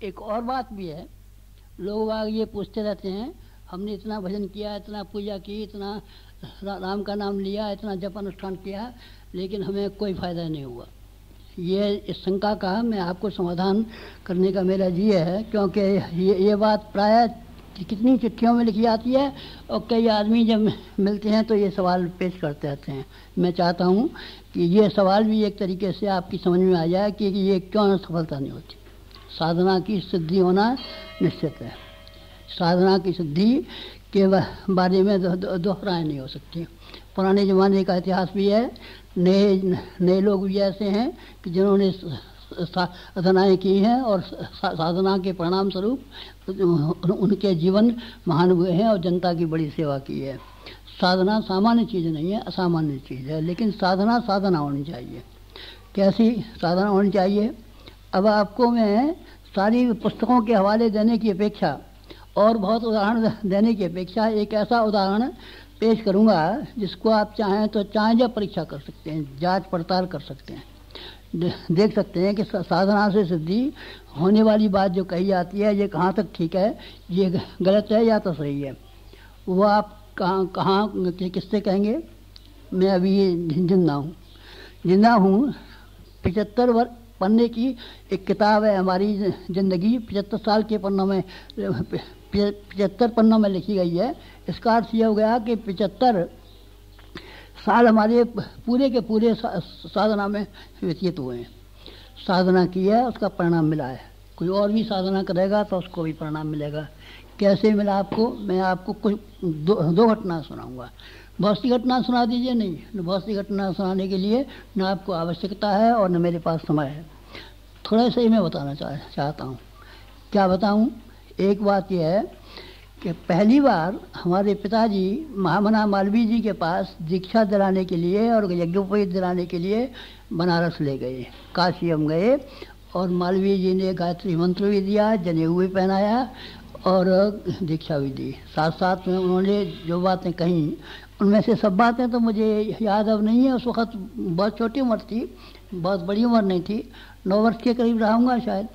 एक और बात भी है। लोग आग ये पूछते रहते हैं, हमने इतना भजन किया, इतना पूजा की, इतना राम का नाम लिया, इतना जप अनुष्ठान किया, लेकिन हमें कोई फ़ायदा नहीं हुआ। ये इस शंका का मैं आपको समाधान करने का मेरा जी है, क्योंकि ये ये बात प्राय कितनी चिट्ठियों में लिखी जाती है, और कई आदमी जब मिलते हैं तो ये सवाल पेश करते रहते हैं। मैं चाहता हूँ कि ये सवाल भी एक तरीके से आपकी समझ में आ जाए कि ये क्यों सफलता नहीं होती। साधना की सिद्धि होना निश्चित है। साधना की सिद्धि के बारे में दोहराएँ नहीं हो सकती। पुराने ज़माने का इतिहास भी है। नए नए लोग भी ऐसे हैं कि जिन्होंने साधनाएँ की हैं और साधना के परिणाम स्वरूप उनके जीवन महान हुए हैं और जनता की बड़ी सेवा की है। साधना सामान्य चीज़ नहीं है, असामान्य चीज़ है, लेकिन साधना साधना होनी चाहिए। कैसी साधना होनी चाहिए? अब आपको मैं सारी पुस्तकों के हवाले देने की अपेक्षा और बहुत उदाहरण देने की अपेक्षा एक ऐसा उदाहरण पेश करूँगा, जिसको आप चाहें तो चाहें जब परीक्षा कर सकते हैं, जाँच पड़ताल कर सकते हैं। देख सकते हैं कि साधना से सिद्धि होने वाली बात जो कही जाती है, ये कहाँ तक ठीक है, ये गलत है या तो सही है? वो आप कहाँ कहाँ किससे कहेंगे? मैं अभी ज़िंदा हूँ। ज़िंदा हूँ पिचहत्तर वर्ष पन्ने की एक किताब है हमारी ज़िंदगी पचहत्तर साल के पन्नों में पिचहत्तर पन्नों में लिखी गई है। इसका अर्थ यह हो गया कि पचहत्तर साल हमारे पूरे के पूरे साधना में व्यतीत हुए हैं। साधना की है उसका परिणाम मिला है। कोई और भी साधना करेगा तो उसको भी परिणाम मिलेगा। कैसे मिला आपको? मैं आपको कुछ दो, दो घटना सुनाऊँगा। बहुत सी घटना सुना दीजिए, नहीं। बहुत सी घटना सुनाने के लिए न आपको आवश्यकता है और न मेरे पास समय है। थोड़ा सा ही मैं बताना चाह, चाहता हूँ। क्या बताऊँ? एक बात यह है कि पहली बार हमारे पिताजी महामना मालवीय जी के पास दीक्षा दिलाने के लिए और यज्ञोपवीत दिलाने के लिए बनारस ले गए। काशी हम गए और मालवीय जी ने गायत्री मंत्र भी दिया, जनेऊ भी पहनाया और दीक्षा भी दी। साथ साथ में उन्होंने जो बातें कही उनमें से सब बातें तो मुझे याद अब नहीं है। उस वक्त बहुत छोटी उम्र थी बहुत बड़ी उम्र नहीं थी नौ वर्ष के करीब रहूँगा शायद।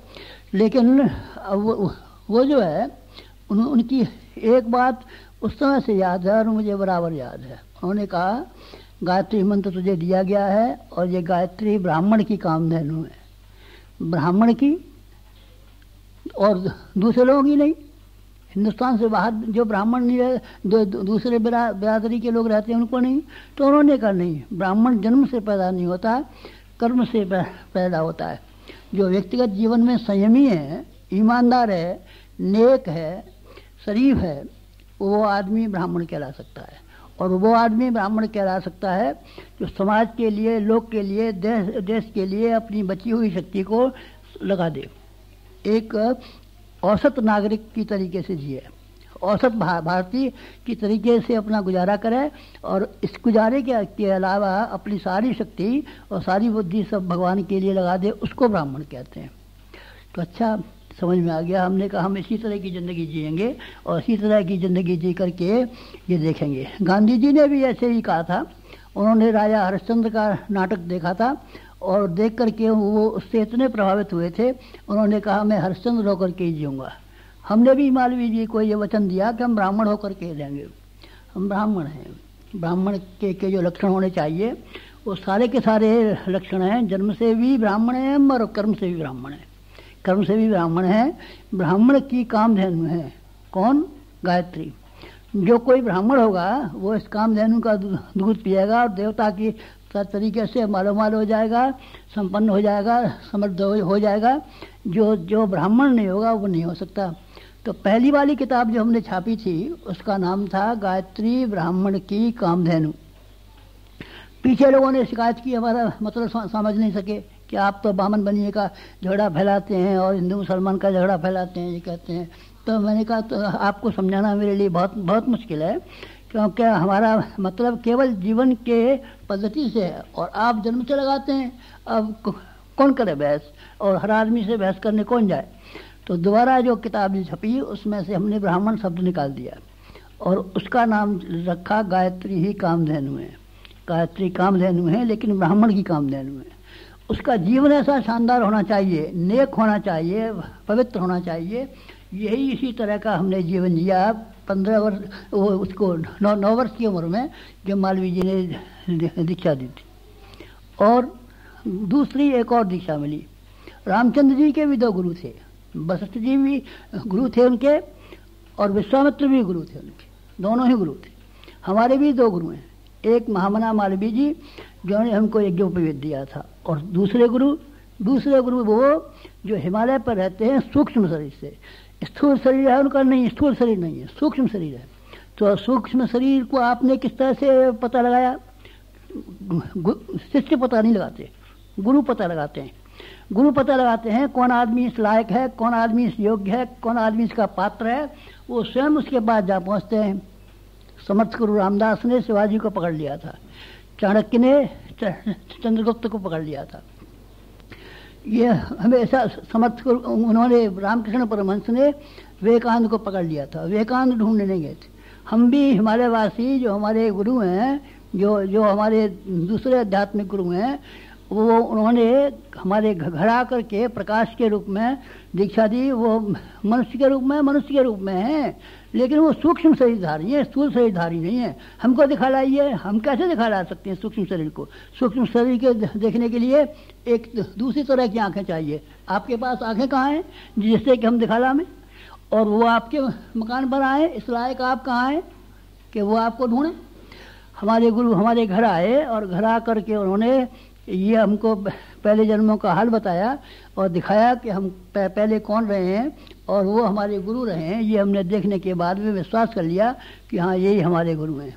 लेकिन वो, वो जो है उन, उनकी एक बात उस समय से याद है और मुझे बराबर याद है। उन्होंने कहा गायत्री मंत्र तुझे दिया गया है और ये गायत्री ब्राह्मण की कामधेनु है। ब्राह्मण की और दूसरे लोगों की नहीं हिंदुस्तान से बाहर जो ब्राह्मण नहीं रहे दूसरे बिरादरी के लोग रहते हैं, उनको नहीं तो उन्होंने कहा, नहीं, ब्राह्मण जन्म से पैदा नहीं होता, कर्म से पैदा होता है। जो व्यक्तिगत जीवन में संयमी है, ईमानदार है, नेक है, शरीफ है, वो आदमी ब्राह्मण कहला सकता है। और वो आदमी ब्राह्मण कहला सकता है, जो समाज के लिए लोग के लिए, देश देश के लिए अपनी बची हुई शक्ति को लगा दे। एक औसत नागरिक की तरीके से जिए औसत भारतीय की तरीके से अपना गुजारा करे और इस गुजारे के, के अलावा अपनी सारी शक्ति और सारी बुद्धि सब भगवान के लिए लगा दे उसको ब्राह्मण कहते हैं। तो अच्छा समझ में आ गया हमने कहा हम इसी तरह की ज़िंदगी जिएँगे और इसी तरह की ज़िंदगी जी करके ये देखेंगे। गांधी जी ने भी ऐसे ही कहा था उन्होंने राजा हरिश्चंद्र का नाटक देखा था और देख करके वो उससे इतने प्रभावित हुए थे, उन्होंने कहा, मैं हरिश्चंद्र होकर के जीऊँगा। हमने भी मालवीय जी को ये वचन दिया कि हम ब्राह्मण होकर के रहेंगे हम ब्राह्मण हैं। ब्राह्मण के के जो लक्षण होने चाहिए, वो सारे के सारे लक्षण हैं। जन्म से भी ब्राह्मण हैं और कर्म से भी ब्राह्मण हैं। कर्म से भी ब्राह्मण हैं। ब्राह्मण की काम कामधेनु है। कौन? गायत्री। जो कोई ब्राह्मण होगा, वो इस काम कामधेनु का दूध पिएगा और देवता की तरीके से मालो माल हो जाएगा, संपन्न हो जाएगा समृद्ध हो जाएगा। जो जो ब्राह्मण नहीं होगा, वो नहीं हो सकता। तो पहली वाली किताब जो हमने छापी थी, उसका नाम था गायत्री ब्राह्मण की कामधेनु। पीछे लोगों ने शिकायत की, हमारा मतलब समझ नहीं सके कि आप तो बामन बनिए का झगड़ा फैलाते हैं और हिंदू मुसलमान का झगड़ा फैलाते हैं, ये कहते हैं। तो मैंने कहा तो आपको समझाना मेरे लिए बहुत बहुत मुश्किल है। क्योंकि हमारा मतलब केवल जीवन के पद्धति से है और आप जन्म से लगाते हैं, अब कौन करे बहस? और हर आदमी से बहस करने कौन जाए? तो दोबारा जो किताब छपी, उसमें से हमने ब्राह्मण शब्द निकाल दिया। और उसका नाम रखा गायत्री ही कामधेनु है। गायत्री कामधेनु है, लेकिन ब्राह्मण की कामधेनु है। उसका जीवन ऐसा शानदार होना चाहिए, नेक होना चाहिए, पवित्र होना चाहिए। यही इसी तरह का हमने जीवन जिया। पंद्रह वर्ष वो उसको नौ नौ वर्ष की उम्र में जब मालवीय जी ने दीक्षा दी थी। और दूसरी एक और दीक्षा मिली। रामचंद्र जी के भी दो गुरु थे। वशिष्ठ जी भी गुरु थे उनके और विश्वामित्र भी गुरु थे उनके। दोनों ही गुरु थे। हमारे भी दो गुरु हैं। एक महामना मालवी जी, जिन्होंने हमको यज्ञोपवेद दिया था। और दूसरे गुरु दूसरे गुरु वो जो हिमालय पर रहते हैं, सूक्ष्म शरीर से। स्थूल शरीर है, उनका नहीं, स्थूल शरीर नहीं है, सूक्ष्म शरीर है। तो सूक्ष्म शरीर को आपने किस तरह से पता लगाया? शिष्य पता नहीं लगाते, गुरु पता लगाते हैं। गुरु पता लगाते हैं कौन आदमी इस लायक है, कौन आदमी इस योग्य है, कौन आदमी इसका पात्र है, वो स्वयं उसके बाद जा पहुँचते हैं। समर्थ गुरु रामदास ने शिवाजी को पकड़ लिया था, चाणक्य ने चंद्रगुप्त को पकड़ लिया था। ये हमेशा समर्थ उन्होंने रामकृष्ण परमहंस ने विवेकानंद को पकड़ लिया था। विवेकानंद ढूँढने नहीं गए थे। हम भी हिमालय वासी जो हमारे गुरु हैं, जो जो हमारे दूसरे आध्यात्मिक गुरु हैं, वो उन्होंने हमारे घर आकर के प्रकाश के रूप में, दीक्षा दी, वो मनुष्य के रूप में, मनुष्य के रूप में है। लेकिन वो सूक्ष्म शरीरधारी है, स्थूल शरीरधारी नहीं है। हमको दिखा लाइए हम कैसे दिखा ला सकते हैं सूक्ष्म शरीर को? सूक्ष्म शरीर के देखने के लिए एक दूसरी तरह की आँखें चाहिए। आपके पास आँखें कहाँ हैं, जिससे कि हम दिखा ला में? और वो आपके मकान पर आए, इस लायक आप कहाँ हैं कि वो आपको ढूंढें? हमारे गुरु, हमारे घर आए और घर आ करके उन्होंने ये हमको पहले जन्मों का हाल बताया और दिखाया कि हम पहले कौन रहे हैं और वो हमारे गुरु रहे हैं। ये हमने देखने के बाद में विश्वास कर लिया कि हाँ यही हमारे गुरु हैं।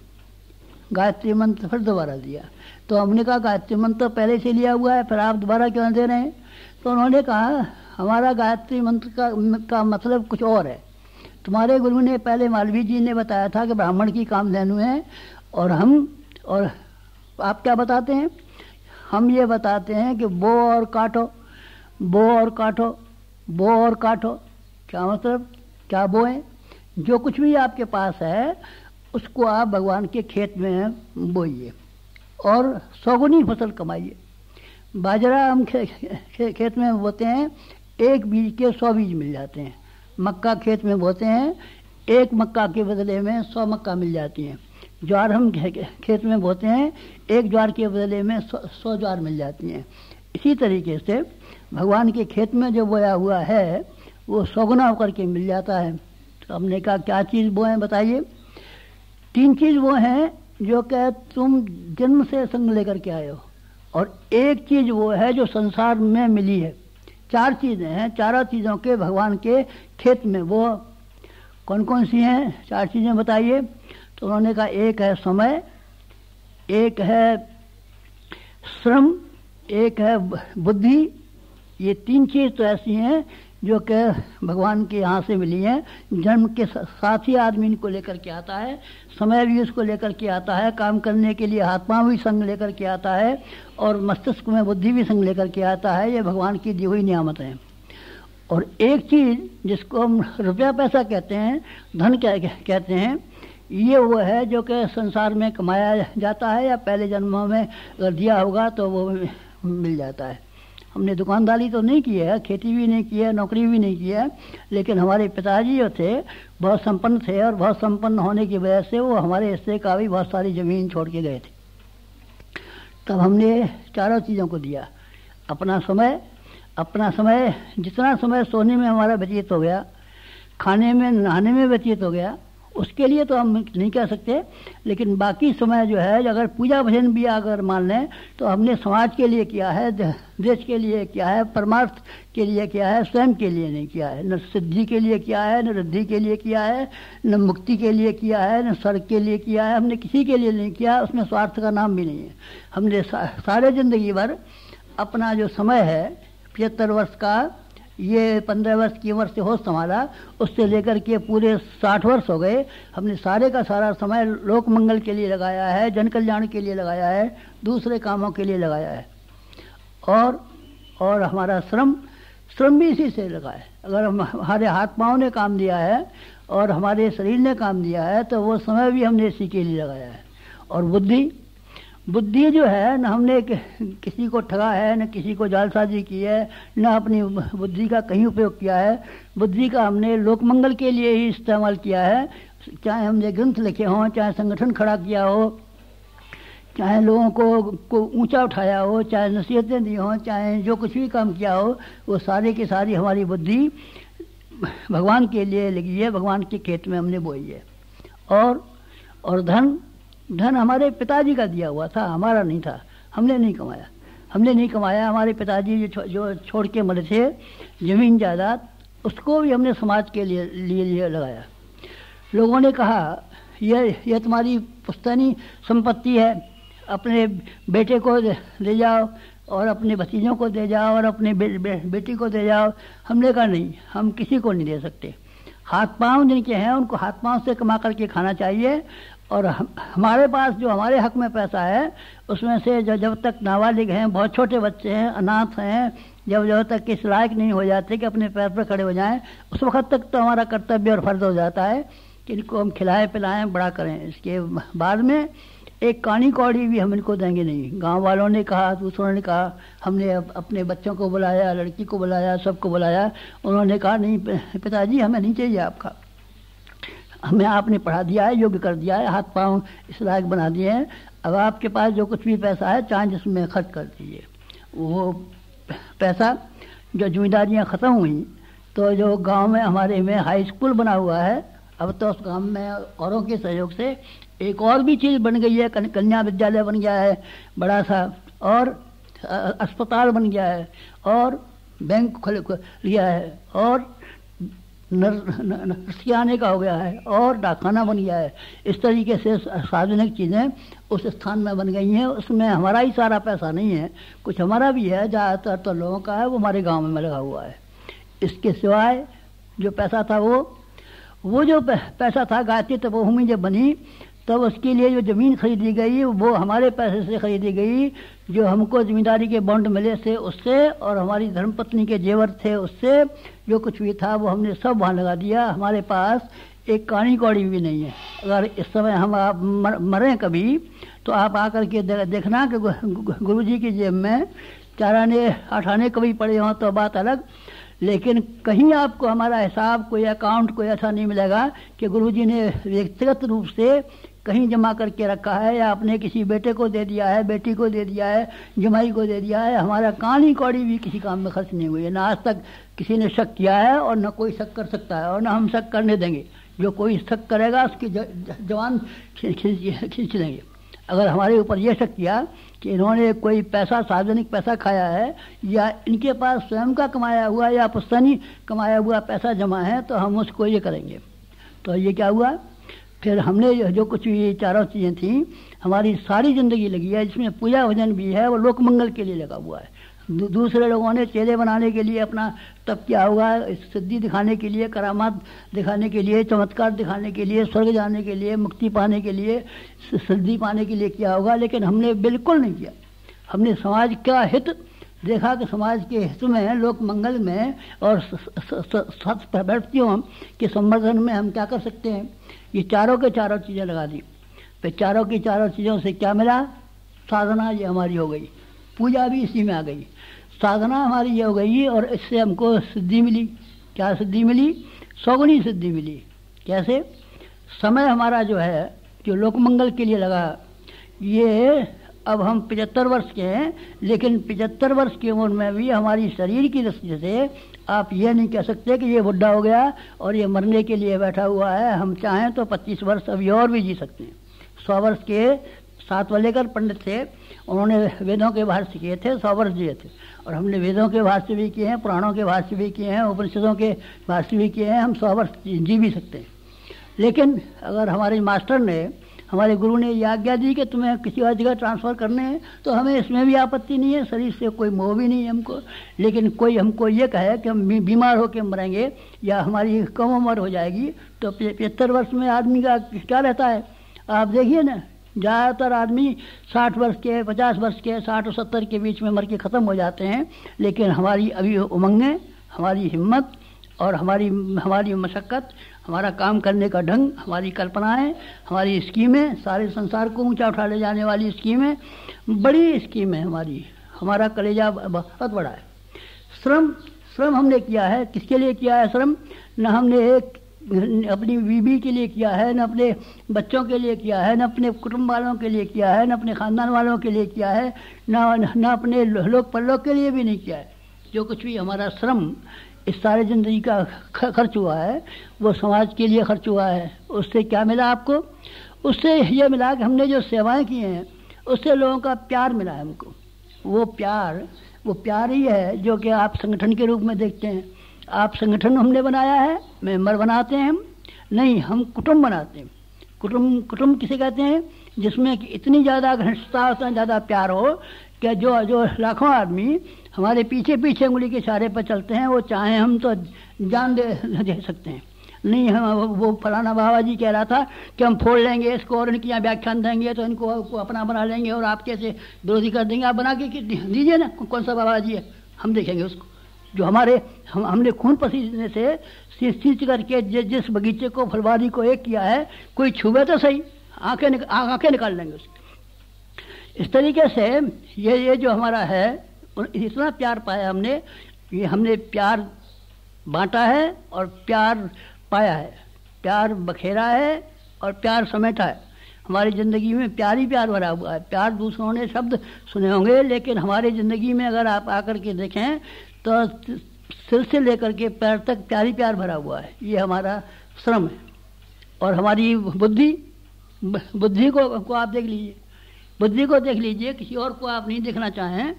गायत्री मंत्र फिर दोबारा दिया। तो हमने कहा गायत्री मंत्र पहले से लिया हुआ है फिर आप दोबारा क्यों दे रहे हैं? तो उन्होंने कहा हमारा गायत्री मंत्र का, का मतलब कुछ और है। तुम्हारे गुरु ने पहले मालवीय जी ने बताया था कि ब्राह्मण की काम धेनु है और हम और आप क्या बताते हैं? हम ये बताते हैं कि बो और काटो बो और काटो बो और काटो। क्या मतलब क्या बोए? जो कुछ भी आपके पास है उसको आप भगवान के खेत में बोइए और सौगुनी फ़सल कमाइए। बाजरा हम खे, खे, खेत में बोते हैं एक बीज के सौ बीज मिल जाते हैं। मक्का खेत में बोते हैं एक मक्का के बदले में सौ मक्का मिल जाती हैं। ज्वार हम खेत में बोते हैं एक ज्वार के बदले में सौ ज्वार मिल जाती हैं। इसी तरीके से भगवान के खेत में जो बोया हुआ है वो सौगुना होकर के मिल जाता है। तो हमने कहा, क्या चीज़ बोए बताइए? तीन चीज़ वो हैं जो कह, तुम जन्म से संग लेकर के आए हो। और एक चीज़ वो है जो संसार में मिली है। चार चीज़ें हैं, चारों चीज़ों के भगवान के खेत में वो कौन कौन सी हैं, चार चीज़ें बताइए। तो उन्होंने कहा, एक है समय, एक है श्रम, एक है बुद्धि। ये तीन चीज़ तो ऐसी हैं जो कि भगवान के यहाँ से मिली हैं। जन्म के साथ ही आदमी इनको लेकर के आता है। समय भी उसको लेकर के आता है। काम करने के लिए हाथ पाँव भी संग लेकर के आता है और मस्तिष्क में बुद्धि भी संग लेकर के आता है। ये भगवान की दी हुई नियामत है। और एक चीज़ जिसको हम रुपया पैसा कहते हैं, धन क्या कहते हैं, ये वो है जो कि संसार में कमाया जाता है या पहले जन्मों में अगर दिया होगा तो वो मिल जाता है। हमने दुकानदारी तो नहीं की है, खेती भी नहीं की है, नौकरी भी नहीं की है, लेकिन हमारे पिताजी जो थे, बहुत संपन्न थे और बहुत संपन्न होने की वजह से वो हमारे हिस्से का भी बहुत सारी ज़मीन छोड़ के गए थे। तब हमने चारों चीज़ों को दिया। अपना समय अपना समय, जितना समय सोने में हमारा व्यतीत हो गया, खाने में, नहाने में व्यतीत हो गया उसके लिए तो हम नहीं कह सकते, लेकिन बाकी समय जो है अगर पूजा भजन भी अगर मान लें तो हमने समाज के लिए किया है देश के लिए किया है, परमार्थ के लिए किया है, स्वयं के लिए नहीं किया है। न सिद्धि के लिए किया है, न रिद्धि के लिए किया है, न मुक्ति के लिए किया है, न स्वर्ग के लिए किया है, हमने किसी के लिए नहीं किया, उसमें स्वार्थ का नाम भी नहीं है। हमने सारे ज़िंदगी भर अपना जो समय है, पचहत्तर वर्ष का ये पंद्रह वर्ष की उम्र से होश संभाला, उससे लेकर के पूरे साठ वर्ष हो गए। हमने सारे का सारा समय लोक मंगल के लिए लगाया है जन कल्याण के लिए लगाया है, दूसरे कामों के लिए लगाया है। और और हमारा श्रम श्रम भी इसी से लगा है। अगर हम हमारे हाथ पाँव ने काम दिया है, और हमारे शरीर ने काम दिया है तो वो समय भी हमने इसी के लिए लगाया है। और बुद्धि बुद्धि जो है, न हमने किसी को ठगा है, न किसी को जालसाजी की है, न अपनी बुद्धि का कहीं उपयोग किया है। बुद्धि का हमने लोकमंगल के लिए ही इस्तेमाल किया है। चाहे हमने ग्रंथ लिखे हों, चाहे संगठन खड़ा किया हो, चाहे लोगों को को ऊँचा उठाया हो, चाहे नसीहतें दी हों, चाहे जो कुछ भी काम किया हो, वो सारे की सारी हमारी बुद्धि भगवान के लिए लगी है, भगवान के खेत में हमने बोई है। और और धन धन हमारे पिताजी का दिया हुआ था हमारा नहीं था हमने नहीं कमाया। हमने नहीं कमाया हमारे पिताजी जो जो छोड़ के मरे थे ज़मीन जायदाद उसको भी हमने समाज के लिए लिए लिए लगाया। लोगों ने कहा यह यह तुम्हारी पुस्तनी संपत्ति है अपने बेटे को ले जाओ और अपने भतीजों को दे जाओ और अपने बे, बे, बेटी को दे जाओ। हमने कहा नहीं हम किसी को नहीं दे सकते। हाथ पाँव जिनके हैं उनको हाथ पाँव से कमा करके खाना चाहिए और हम, हमारे पास जो हमारे हक में पैसा है उसमें से जो जब तक नाबालिग हैं बहुत छोटे बच्चे हैं अनाथ हैं जब जब तक किस लायक नहीं हो जाते कि अपने पैर पर खड़े हो जाएँ उस वक्त तक तो हमारा कर्तव्य और फ़र्ज़ हो जाता है कि इनको हम खिलाएँ पिलाएँ बड़ा करें। इसके बाद में एक कानी कौड़ी भी हम इनको देंगे नहीं। गाँव वालों ने कहा दूसरों ने कहा हमने अपने बच्चों को बुलाया लड़की को बुलाया सबको बुलाया। उन्होंने कहा नहीं पिताजी हमें नहीं चाहिए आपका। हमें आपने पढ़ा दिया है, योग्य कर दिया है, हाथ पाँव इस लायक बना दिए हैं। अब आपके पास जो कुछ भी पैसा है चाहे जिसमें खर्च कर दीजिए। वो पैसा जो जिम्मेदारियाँ ख़त्म हुई तो जो गाँव में हमारे में हाई स्कूल बना हुआ है, अब तो उस गाँव में औरों के सहयोग से एक और भी चीज़ बन गई है कन्या विद्यालय बन गया है, बड़ा सा और अस्पताल बन गया है, और बैंक खोल, लिया है, और नरसियाने का हो गया है और डाखाना बन गया है। इस तरीके से सार्वजनिक चीज़ें उस स्थान में बन गई हैं। उसमें हमारा ही सारा पैसा नहीं है, कुछ हमारा भी है, ज़्यादातर तो लोगों का है, वो हमारे गाँव में लगा हुआ है। इसके सिवाय जो पैसा था वो वो जो पैसा था गायत्री तपोभूमि जब बनी तब उसके लिए जो ज़मीन खरीदी गई वो हमारे पैसे से खरीदी गई जो हमको ज़मींदारी के बॉन्ड मिले थे उससे और हमारी धर्मपत्नी के जेवर थे उससे जो कुछ भी था वो हमने सब वहाँ लगा दिया। हमारे पास एक कानी कौड़ी भी नहीं है। अगर इस समय हम आप मर, मरें कभी तो आप आकर के देखना कि गुरु जी की जेब में चार आने आठ आने कभी पड़े हों तो बात अलग। लेकिन कहीं आपको हमारा हिसाब कोई अकाउंट कोई ऐसा नहीं मिलेगा कि गुरुजी ने व्यक्तिगत रूप से कहीं जमा करके रखा है या अपने किसी बेटे को दे दिया है, बेटी को दे दिया है, जमाई को दे दिया है, हमारा कानी कौड़ी भी किसी काम में खर्च नहीं हुई है। ना आज तक किसी ने शक किया है और न कोई शक कर सकता है और न हम शक करने देंगे। जो कोई शक करेगा, उसकी जवान खींच देंगे अगर हमारे ऊपर यह शक किया कि इन्होंने कोई पैसा, सार्वजनिक पैसा खाया है या इनके पास स्वयं का कमाया हुआ या पुस्तनी कमाया हुआ पैसा जमा है तो हम उसको ये करेंगे। तो ये क्या हुआ? फिर हमने जो कुछ भी चारों चीज़ें थी, हमारी सारी ज़िंदगी लगी है, जिसमें पूजा भजन भी है, वो लोक मंगल के लिए लगा हुआ है। दूसरे लोगों ने चेहरे बनाने के लिए अपना तप किया हुआ सिद्धि दिखाने के लिए, करामात दिखाने के लिए, चमत्कार दिखाने के लिए, स्वर्ग जाने के लिए, मुक्ति पाने के लिए सिद्धि पाने के लिए किया होगा, लेकिन हमने बिल्कुल नहीं किया। हमने समाज का हित देखा कि समाज के हित में, लोक मंगल में और सत प्रवृत्तियों के संवर्धन में हम क्या कर सकते हैं? ये चारों के चारों चीज़ें लगा दी। फिर चारों की चारों चीज़ों से क्या मिला? साधना ये हमारी हो गई। पूजा भी इसी में आ गई। साधना हमारी ये हो गई और इससे हमको सिद्धि मिली। क्या सिद्धि मिली? सौगुनी सिद्धि मिली। कैसे? समय हमारा जो है, जो लोकमंगल के लिए लगा, ये अब हम पिचहत्तर वर्ष के हैं, लेकिन पिचहत्तर वर्ष की उम्र में भी हमारी शरीर की दृष्टि से आप ये नहीं कह सकते कि ये बुढ़ा हो गया और ये मरने के लिए बैठा हुआ है। हम चाहें तो 25 वर्ष अभी और भी जी सकते हैं। सौ वर्ष के सात वलेकर पंडित थे, उन्होंने वेदों के भाष्य किए थे, सौ वर्ष जिए थे। और हमने वेदों के भाष्य भी किए हैं, पुराणों के भाष्य भी किए हैं, उपनिषदों के भाष्य भी किए हैं, हम सौ वर्ष जी भी सकते हैं। लेकिन अगर हमारे मास्टर ने हमारे गुरु ने ये आज्ञा दी कि तुम्हें किसी और जगह ट्रांसफ़र करने हैं तो हमें इसमें भी आपत्ति नहीं है, शरीर से कोई मोह भी नहीं है हमको। लेकिन कोई हमको ये कहे कि हम बीमार होकर मरेंगे या हमारी कम उम्र हो जाएगी तो पचहत्तर वर्ष में आदमी का क्या रहता है? आप देखिए ना, ज़्यादातर आदमी साठ वर्ष के, पचास वर्ष के, साठ और सत्तर के बीच में मर के ख़त्म हो जाते हैं। लेकिन हमारी अभी उमंगें हमारी हिम्मत और हमारी हमारी मशक्क़त हमारा काम करने का ढंग, हमारी कल्पनाएँ, हमारी स्कीमें, सारे संसार को ऊँचा उठा ले जाने वाली स्कीमें, बड़ी स्कीम है हमारी। हमारा कलेजा बहुत बड़ा है। श्रम श्रम हमने किया है। किसके लिए किया है श्रम? न हमने एक अपनी बीबी के लिए किया है, न अपने बच्चों के लिए किया है, न अपने कुटुंब वालों के लिए किया है, न अपने ख़ानदान वालों के लिए किया है, न न अपने लोक, परलोक के लिए भी नहीं किया है। जो कुछ भी हमारा श्रम इस सारे ज़िंदगी का खर्च हुआ है, वो समाज के लिए खर्च हुआ है। उससे क्या मिला आपको? उससे ये मिला कि हमने जो सेवाएँ की हैं, उससे लोगों का प्यार मिला है हमको। वो प्यार वो प्यार ही है जो कि आप संगठन के रूप में देखते हैं। आप संगठन हमने बनाया है मेंबर बनाते हैं हम, नहीं, हम कुटुंब बनाते हैं। कुटुंब कुटुंब किसे कहते हैं? जिसमें कि इतनी ज़्यादा घनिष्ठता उतना ज़्यादा प्यार हो कि जो जो लाखों आदमी हमारे पीछे पीछे उंगली के इशारे पर चलते हैं वो चाहे हम तो जान दे दे सकते हैं। नहीं हम वो फलाना बाबा जी कह रहा था कि हम फोड़ लेंगे इसको और इनकी यहाँ व्याख्यान देंगे तो इनको अपना बना लेंगे और आप कैसे विरोधी कर देंगे? आप बना के दीजिए ना कौन सा बाबा जी है? हम देखेंगे उसको। जो हमारे हम हमने खून पसीने से सींच करके जि, जिस बगीचे को फलवारी को एक किया है कोई छुए तो सही आँखें निक, आँखें निकाल लेंगे उसकी। इस तरीके से ये ये जो हमारा है इतना प्यार पाया हमने ये हमने प्यार बांटा है और प्यार पाया है। प्यार बखेरा है और प्यार समेटा है। हमारी ज़िंदगी में प्यार ही प्यार भरा हुआ है। प्यार दूसरों ने शब्द सुने होंगे लेकिन हमारी ज़िंदगी में अगर आप आकर के देखें तो सिर से लेकर के पैर तक प्यार ही प्यार भरा हुआ है। ये हमारा श्रम है। और हमारी बुद्धि बुद्धि को, को आप देख लीजिए। बुद्धि को देख लीजिए किसी और को आप नहीं देखना चाहें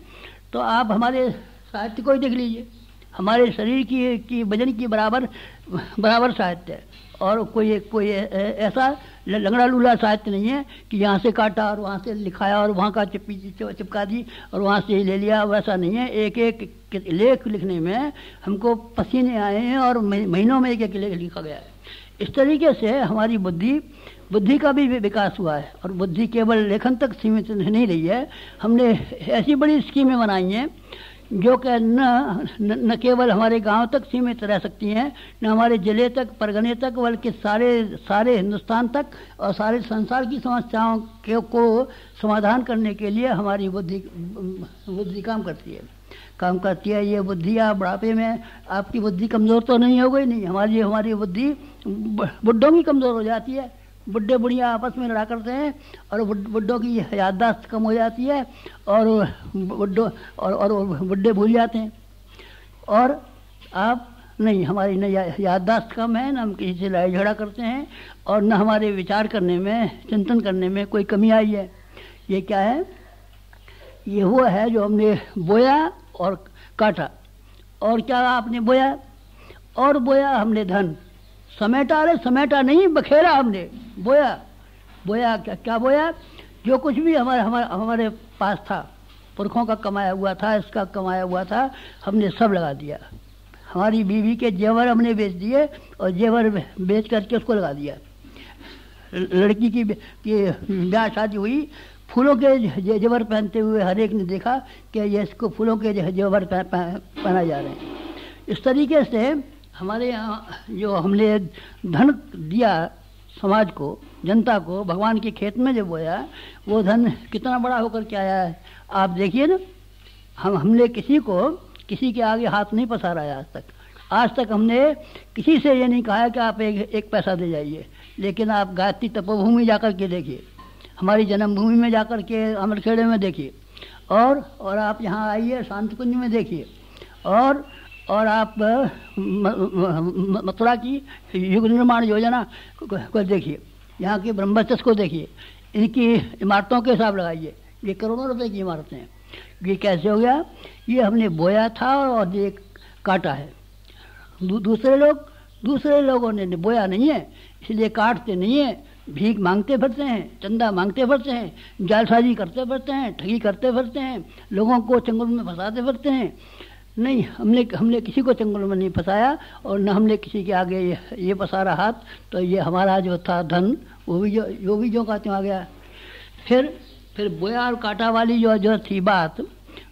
तो आप हमारे साहित्य को ही देख लीजिए। हमारे शरीर की की वज़न की बराबर बराबर साहित्य है। और कोई कोई ऐसा लंगड़ा लूला साहित्य नहीं है कि यहाँ से काटा और वहाँ से लिखाया और वहाँ का चिपी चिपका दी और वहाँ से ले लिया, वैसा नहीं है। एक एक लेख लिखने में हमको पसीने आए हैं और महीनों में एक एक लेख लिखा गया है। इस तरीके से हमारी बुद्धि बुद्धि का भी विकास हुआ है और बुद्धि केवल लेखन तक सीमित नहीं रही है। हमने ऐसी बड़ी स्कीमें बनाई हैं जो कि न, न केवल हमारे गाँव तक सीमित रह सकती हैं न हमारे ज़िले तक परगने तक बल्कि सारे सारे हिंदुस्तान तक और सारे संसार की समस्याओं के को समाधान करने के लिए हमारी बुद्धि बुद्धि काम करती है। काम करती है ये बुद्धि आप बुढ़ापे में आपकी बुद्धि कमज़ोर तो नहीं हो गई नहीं हमारी हमारी बुद्धि बुढ़ों की कमज़ोर हो जाती है। बुढ़े बुढ़िया आपस में लड़ा करते हैं और बुढ़ों की याददाश्त कम हो जाती है और बुढ़ो, और और बुढ़े भूल जाते हैं। और आप नहीं, हमारी न याददाश्त कम है, न हम किसी से लड़ाई झगड़ा करते हैं और न हमारे विचार करने में, चिंतन करने में कोई कमी आई है। ये क्या है? ये वो है जो हमने बोया और काटा। और क्या आपने बोया? और बोया हमने धन। समेटा अरे समेटा नहीं, बखेरा हमने। बोया बोया, क्या क्या बोया? जो कुछ भी हमारे हमारे हमारे पास था, पुरखों का कमाया हुआ था, इसका कमाया हुआ था, हमने सब लगा दिया। हमारी बीवी के जेवर हमने बेच दिए और जेवर बेच करके उसको लगा दिया। लड़की की ब्याह शादी हुई, फूलों के जेवर पहनते हुए हर एक ने देखा कि ये इसको फूलों के जेवर पहना जा रहे हैं। इस तरीके से हमारे यहाँ जो हमने धन दिया समाज को, जनता को, भगवान के खेत में जो बोया, वो धन कितना बड़ा होकर के आया है? आप देखिए ना, हम, हमने किसी को, किसी के आगे हाथ नहीं पसारा है आज तक। आज तक हमने किसी से ये नहीं कहा है कि आप एक एक पैसा दे जाइए। लेकिन आप गायत्री तपोभूमि जाकर के देखिए। हमारी जन्मभूमि में जाकर के अमरखेड़े में देखिए। और और आप यहाँ आइए शांत कुंज में देखिए। और और आप मथुरा की युग निर्माण योजना को देखिए। यहाँ के ब्रह्मचस को देखिए। इनकी इमारतों के हिसाब लगाइए। ये करोड़ों रुपए की इमारतें हैं। ये कैसे हो गया? ये हमने बोया था और ये काटा है। दू, दूसरे लोग दूसरे लोगों ने बोया नहीं है इसलिए काटते नहीं है। भीख मांगते फिरते हैं चंदा मांगते फिरते हैं जालसाजी करते फिरते हैं ठगी करते फिरते हैं लोगों को चंगुल में फंसाते फिरते हैं। नहीं हमने हमने किसी को चंगुल में नहीं फंसाया और न हमने किसी के आगे ये, ये पसारा हाथ। तो ये हमारा जो था धन वो भी जो वो भी जो का त्यों आ गया। फिर फिर बोया और काटा वाली जो जो थी बात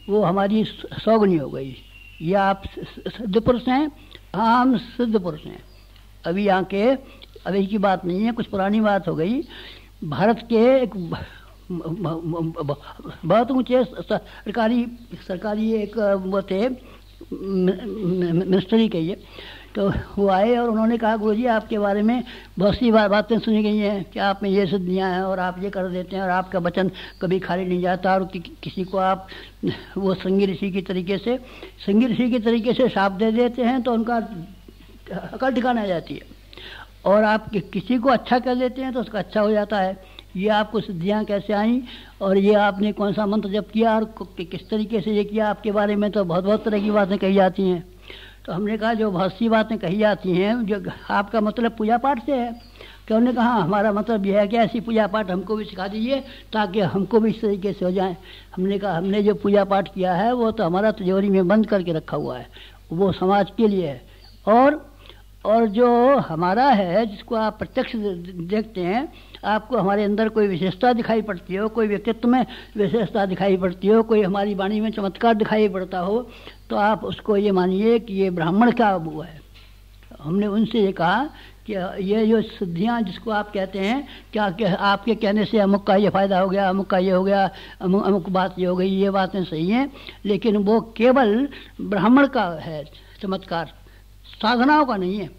वो हमारी सौगनी हो गई। ये आप सिद्ध पुरुष हैं हम सिद्ध पुरुष हैं। अभी यहाँ के अभी की बात नहीं है कुछ पुरानी बात हो गई। भारत के एक बहुत ऊँचे सरकारी सरकारी एक वो थे मिनिस्ट्री के ये तो वो आए और उन्होंने कहा गुरु जी आपके बारे में बहुत सी बार बातें सुनी गई हैं। कि आप में ये सिद्धियाँ हैं और आप ये कर देते हैं और आपका वचन कभी खाली नहीं जाता और कि, किसी को आप वो संगी ऋषि की तरीके से संगी ऋषि के तरीके से साप दे देते हैं तो उनका अकल ठिकाना जाती है। और आप कि, किसी को अच्छा कर देते हैं तो उसका अच्छा हो जाता है। ये आपको सिद्धियाँ कैसे आई? और ये आपने कौन सा मंत्र जब किया? और किस तरीके से ये किया? आपके बारे में तो बहुत बहुत तरह की बातें कही जाती हैं। तो हमने कहा जो बहुत सी बातें कही जाती हैं जो आपका मतलब पूजा पाठ से है। कि उन्होंने कहा हाँ, हमारा मतलब यह है कि ऐसी पूजा पाठ हमको भी सिखा दीजिए ताकि हमको भी इस तरीके से हो जाए। हमने कहा हमने जो पूजा पाठ किया है वो तो हमारा तिजोरी में बंद करके रखा हुआ है। वो समाज के लिए है। और और जो हमारा है जिसको आप प्रत्यक्ष देखते हैं आपको हमारे अंदर कोई विशेषता दिखाई पड़ती हो, कोई व्यक्तित्व में विशेषता दिखाई पड़ती हो, कोई हमारी वाणी में चमत्कार दिखाई पड़ता हो तो आप उसको ये मानिए कि ये ब्राह्मण का वो है। हमने उनसे ये कहा कि ये जो सिद्धियाँ जिसको आप कहते हैं, क्या कि आपके कहने से अमुक का ये फ़ायदा हो गया, अमुक का ये हो गया, अमुक अमुक बात ये हो गई, ये बातें सही हैं, लेकिन वो केवल ब्राह्मण का है, चमत्कार, साधनाओं का नहीं है।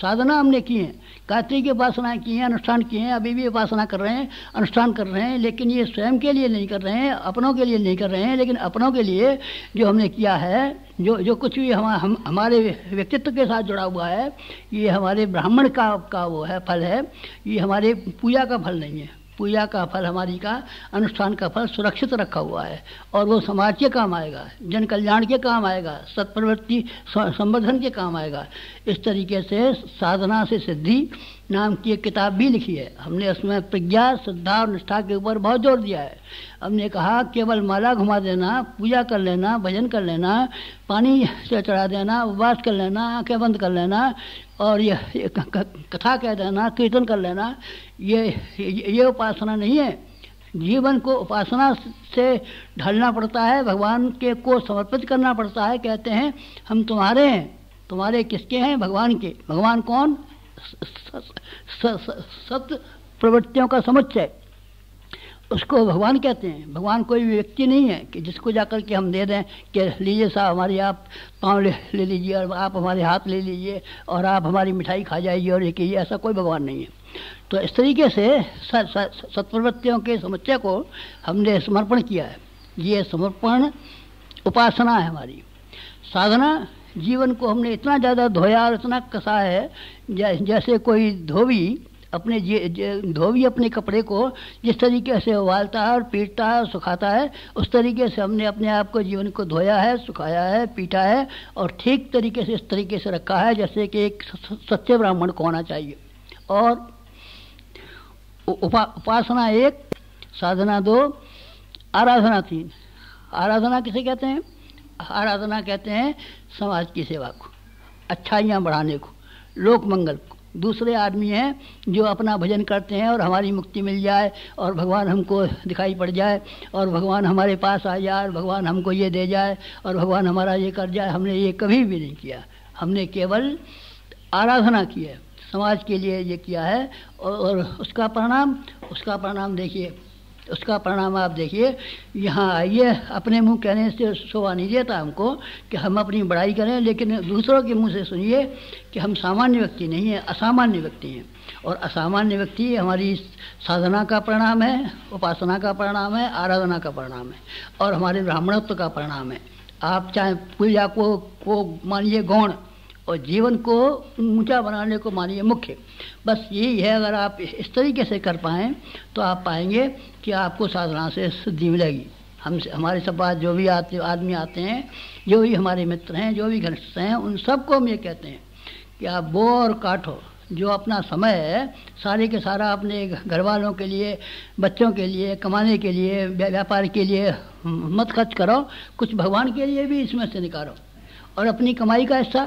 साधना हमने की है। कार्तिक की उपासना की है अनुष्ठान किए हैं अभी भी उपासना कर रहे हैं अनुष्ठान कर रहे हैं लेकिन ये स्वयं के लिए नहीं कर रहे हैं अपनों के लिए नहीं कर रहे हैं लेकिन अपनों के लिए जो हमने किया है जो जो कुछ भी हम, हम हमारे व्यक्तित्व के साथ जुड़ा हुआ है ये हमारे ब्राह्मण का का वो है फल है ये हमारे पूजा का फल नहीं है। पूजा का फल, हमारी का अनुष्ठान का फल सुरक्षित रखा हुआ है और वो समाज के काम आएगा, जन कल्याण के काम आएगा, सत्प्रवृत्ति संवर्धन के काम आएगा। इस तरीके से साधना से सिद्धि नाम की एक किताब भी लिखी है। हमने उसमें प्रज्ञा, श्रद्धा और निष्ठा के ऊपर बहुत ज़ोर दिया है। हमने कहा, केवल माला घुमा देना, पूजा कर लेना, भजन कर लेना, पानी से चढ़ा देना, उपवास कर लेना, आँखें बंद कर लेना और ये कथा कह देना, कीर्तन कर लेना, ये ये उपासना नहीं है। जीवन को उपासना से ढलना पड़ता है, भगवान के को समर्पित करना पड़ता है। कहते हैं, हम तुम्हारे हैं। तुम्हारे किसके हैं? भगवान के। भगवान कौन? सत्य प्रवृत्तियों का समुच्चय। उसको भगवान कहते हैं। भगवान कोई व्यक्ति नहीं है कि जिसको जाकर के हम दे दें कि लीजिए साहब हमारी आप पाँव ले, ले लीजिए और आप हमारे हाथ ले लीजिए और आप हमारी मिठाई खा जाइए और ये कीजिए ऐसा कोई भगवान नहीं है। तो इस तरीके से सत्प्रवृत्तियों के समुच्चय को हमने समर्पण किया है। ये समर्पण उपासना है हमारी। साधना जीवन को हमने इतना ज़्यादा धोया और इतना कसा है जैसे कोई धोबी अपने धोबी अपने कपड़े को जिस तरीके से उबालता है और पीटता है सुखाता है उस तरीके से हमने अपने आप को जीवन को धोया है सुखाया है पीटा है और ठीक तरीके से इस तरीके से रखा है जैसे कि एक सच्चे ब्राह्मण को होना चाहिए। और उपा, उपासना एक साधना दो आराधना तीन। आराधना किसे कहते हैं? आराधना कहते हैं समाज की सेवा को अच्छाइयाँ बढ़ाने को। लोक मंगल दूसरे आदमी हैं जो अपना भजन करते हैं और हमारी मुक्ति मिल जाए और भगवान हमको दिखाई पड़ जाए और भगवान हमारे पास आ जाए और भगवान हमको ये दे जाए और भगवान हमारा ये कर जाए, हमने ये कभी भी नहीं किया। हमने केवल आराधना की है। समाज के लिए ये किया है और उसका परिणाम उसका परिणाम देखिए उसका परिणाम आप देखिए, यहाँ आइए, अपने मुँह कहने से शोभा नहीं देता हमको कि हम अपनी बड़ाई करें, लेकिन दूसरों के मुँह से सुनिए कि हम सामान्य व्यक्ति नहीं हैं, असामान्य व्यक्ति हैं। और असामान्य व्यक्ति हमारी साधना का परिणाम है, उपासना का परिणाम है, आराधना का परिणाम है, और हमारे ब्राह्मणत्व का परिणाम है। आप चाहे पूजा को को मानिए गौण और जीवन को ऊँचा बनाने को मानिए मुख्य। बस यही है अगर आप इस तरीके से कर पाएँ तो आप पाएँगे कि आपको साधना से सिद्धि मिलेगी। हम हमारे सब बात, जो भी आते, आदमी आते हैं, जो भी हमारे मित्र हैं, जो भी घनिष्ठ हैं, उन सबको हम ये कहते हैं कि आप बो और काटो जो अपना समय है, सारे के सारा अपने घर वालों के लिए, बच्चों के लिए, कमाने के लिए व्यापार के लिए मत खर्च करो। कुछ भगवान के लिए भी इसमें से निकालो। और अपनी कमाई का हिस्सा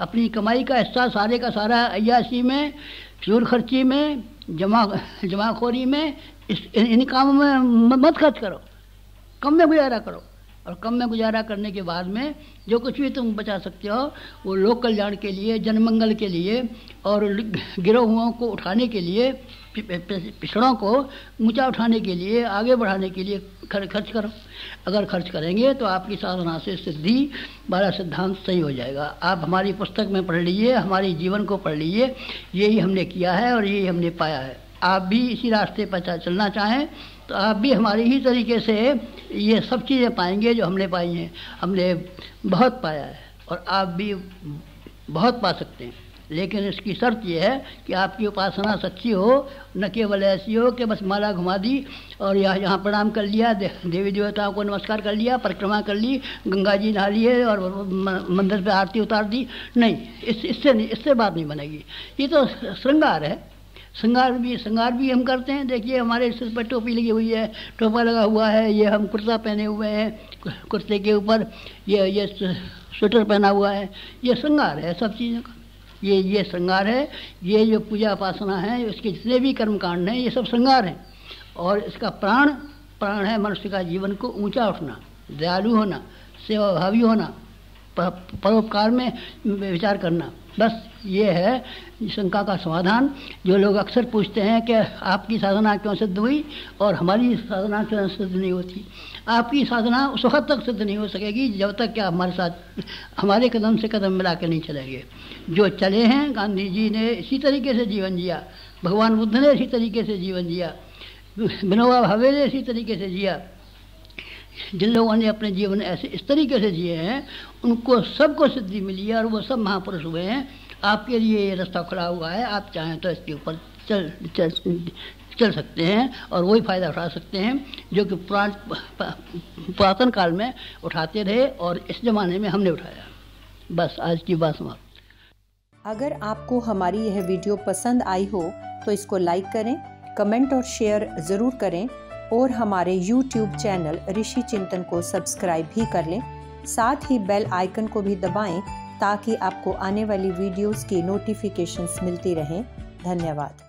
अपनी कमाई का हिस्सा सारे का सारा अयासी में, चूर खर्ची में, जमा, जमाखोरी में, इस, इन इन कामों में मत खर्च करो। कम में गुजारा करो। और कम में गुजारा करने के बाद में जो कुछ भी तुम बचा सकते हो, वो लोक कल्याण के लिए, जनमंगल के लिए और गिरोहुओं को उठाने के लिए पिछड़ों को ऊँचा उठाने के लिए, आगे बढ़ाने के लिए खर्च करो। अगर खर्च करेंगे तो आपकी साधना से सिद्धि वाला सिद्धांत सही हो जाएगा। आप हमारी पुस्तक में पढ़ लीजिए, हमारे जीवन को पढ़ लीजिए, यही हमने किया है और यही हमने पाया है। आप भी इसी रास्ते पर चलना चाहें तो आप भी हमारे ही तरीके से ये सब चीज़ें पाएँगे जो हमने पाई हैं। हमने बहुत पाया है और आप भी बहुत पा सकते हैं। लेकिन इसकी शर्त यह है कि आपकी उपासना सच्ची हो, न केवल ऐसी हो कि बस माला घुमा दी और यहाँ यहाँ प्रणाम कर लिया देवी देवताओं को नमस्कार कर लिया, परिक्रमा कर ली, गंगा जी नहा लिए और मंदिर पे आरती उतार दी। नहीं, इस, इससे नहीं, इससे बात नहीं बनेगी। ये तो श्रृंगार है। श्रृंगार भी श्रृंगार भी हम करते हैं। देखिए, हमारे सिर पर टोपी लगी हुई है, टोपा लगा हुआ है, ये हम कुर्ता पहने हुए हैं कुर्ते के ऊपर ये ये स्वेटर पहना हुआ है। ये श्रृंगार है सब चीज़ों का। ये ये श्रृंगार है, ये जो पूजा उपासना है उसके जितने भी कर्मकांड हैं, ये सब श्रृंगार हैं। और इसका प्राण प्राण है मनुष्य का जीवन को ऊँचा उठना, दयालु होना, सेवाभावी होना परोपकार में विचार करना। बस ये है शंका का समाधान, जो लोग अक्सर पूछते हैं कि आपकी साधना क्यों सिद्ध हुई और हमारी साधना क्यों सिद्ध नहीं होती। आपकी साधना उस वक्त तक सिद्ध नहीं हो सकेगी, जब तक कि हमारे साथ, हमारे कदम से कदम मिला के नहीं चलेंगे। जो चले हैं गांधी जी ने इसी तरीके से जीवन जिया, भगवान बुद्ध ने इसी तरीके से जीवन जिया, विनोबा भावे ने इसी तरीके से जिया। जिन लोगों ने अपने जीवन ऐसे इस तरीके से जिए हैं, उनको सबको सिद्धि मिली है और वो सब महापुरुष हुए हैं। आपके लिए ये रास्ता खुला हुआ है, आप चाहें तो इसके ऊपर चल चल चल सकते हैं और वही फ़ायदा उठा सकते हैं जो कि पुरान पुरातन काल में उठाते रहे और इस ज़माने में हमने उठाया। बस, आज की बात समाप्त। अगर आपको हमारी यह वीडियो पसंद आई हो तो इसको लाइक करें, कमेंट और शेयर ज़रूर करें और हमारे YouTube चैनल ऋषि चिंतन को सब्सक्राइब भी कर लें। साथ ही बेल आइकन को भी दबाएँ ताकि आपको आने वाली वीडियोस की नोटिफिकेशंस मिलती रहें। धन्यवाद।